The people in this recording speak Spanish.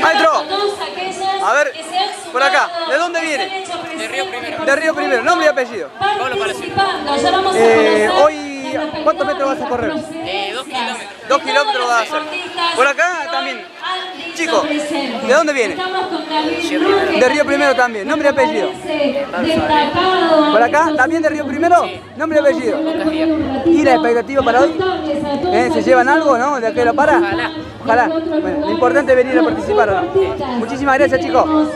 Maestro, a ver, por acá, ¿de dónde viene? De Río Primero. De Río Primero, nombre y apellido. Pablo Palacio. Eh, hoy, ¿cuántos metros vas a correr? Eh, dos kilómetros. Dos kilómetros vas a hacer. Por acá también. Chico, ¿de dónde viene? De Río Primero también, nombre y apellido. ¿Por acá? ¿También de Río Primero? Nombre y apellido. ¿Y la expectativa para hoy? ¿Eh? ¿Se llevan algo, no? ¿De aquí a la para? Ojalá. Ojalá. Bueno, lo importante es venir a participar. Muchísimas gracias, chicos.